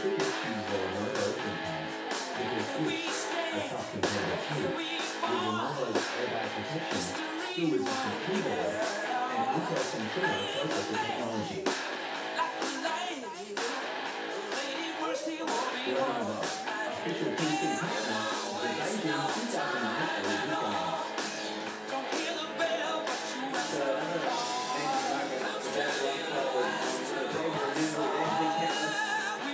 who is. Official Peace and the Beijing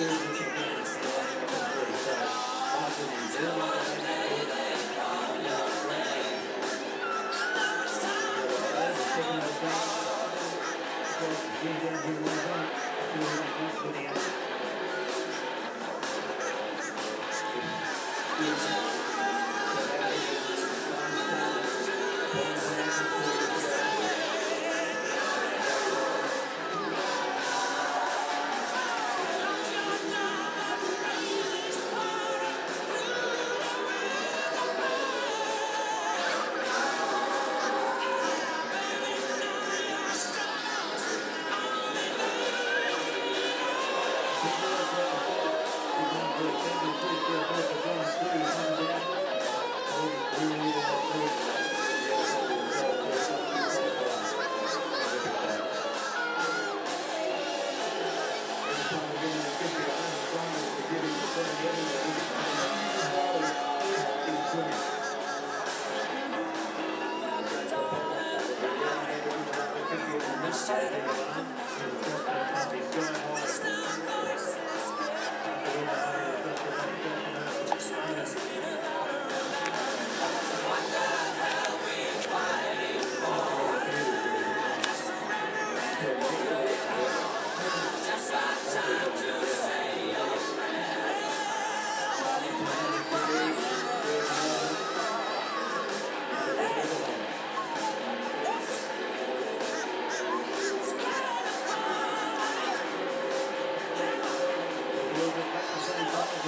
well. It's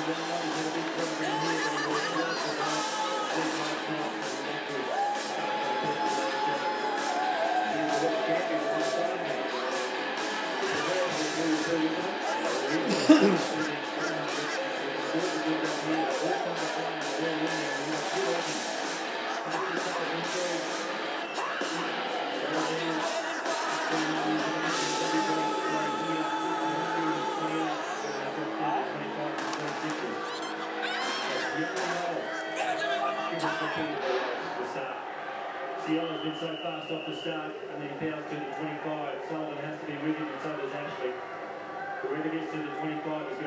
A wonderful Francis Jones in there, number three. Ended up there at number two, Anthony with the salary from 25 is going to be very hard to beat.